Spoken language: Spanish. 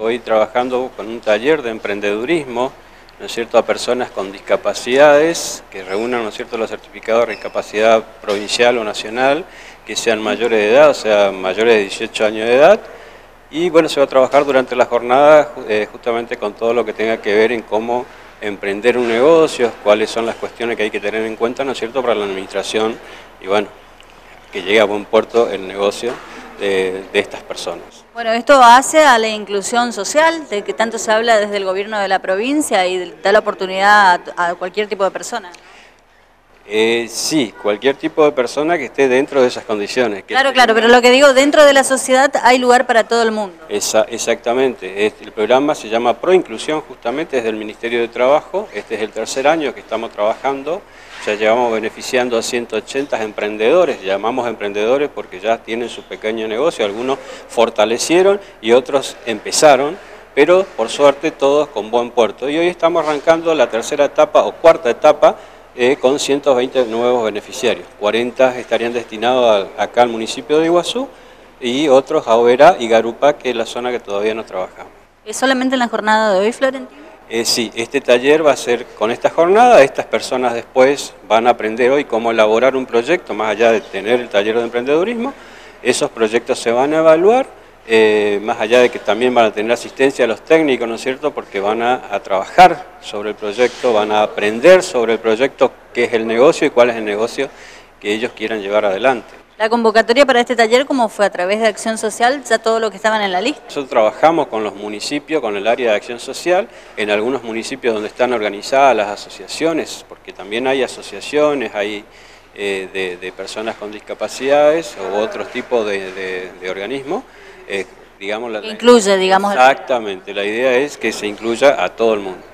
hoy trabajando con un taller de emprendedurismo, ¿no es cierto?, a personas con discapacidades que reúnan, ¿no es cierto?, los certificados de discapacidad provincial o nacional, que sean mayores de edad, o sea, mayores de 18 años de edad, y bueno, se va a trabajar durante la jornada eh, justamente con todo lo que tenga que ver en cómo emprender un negocio, cuáles son las cuestiones que hay que tener en cuenta, ¿no es cierto?, para la administración y bueno, que llegue a buen puerto el negocio de, estas personas. Bueno, esto hace a la inclusión social, de que tanto se habla desde el gobierno de la provincia y da la oportunidad a cualquier tipo de persona. Eh, sí, cualquier tipo de persona que esté dentro de esas condiciones. claro, claro, pero lo que digo, dentro de la sociedad hay lugar para todo el mundo. exactamente, el programa se llama Pro Inclusión justamente desde el Ministerio de Trabajo, este es el tercer año que estamos trabajando, ya llevamos beneficiando a 180 emprendedores, llamamos emprendedores porque ya tienen su pequeño negocio, algunos fortalecieron y otros empezaron, pero por suerte todos con buen puerto. Y hoy estamos arrancando la tercera etapa o cuarta etapa eh, con 120 nuevos beneficiarios. 40 estarían destinados acá al municipio de Iguazú y otros a Oberá y Garupa, que es la zona que todavía no trabajamos. ¿Es solamente en la jornada de hoy, Florentino? Eh, sí, este taller va a ser con esta jornada, estas personas después van a aprender hoy cómo elaborar un proyecto, más allá de tener el taller de emprendedurismo, esos proyectos se van a evaluar eh, más allá de que también van a tener asistencia a los técnicos, ¿no es cierto?, porque van a, trabajar sobre el proyecto, van a aprender sobre el proyecto, qué es el negocio y cuál es el negocio que ellos quieran llevar adelante. La convocatoria para este taller, ¿cómo fue? ¿A través de Acción Social? ¿Ya todo lo que estaban en la lista? Nosotros trabajamos con los municipios, con el área de Acción Social, en algunos municipios donde están organizadas las asociaciones, porque también hay asociaciones, hay eh, de, personas con discapacidades u otros tipos de, de organismos, eh, digamos, la, incluye, digamos. Exactamente, la idea es que se incluya a todo el mundo.